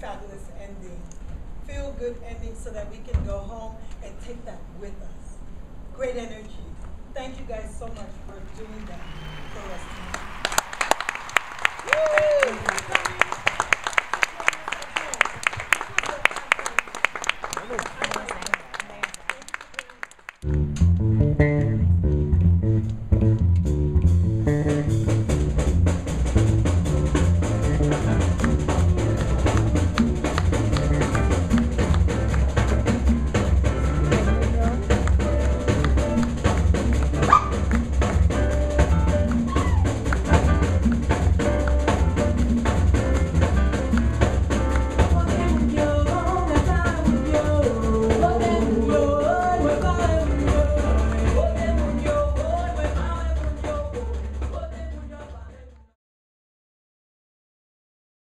Fabulous ending. Feel good ending so that we can go home and take that with us. Great energy. Thank you guys so much for doing that for us tonight.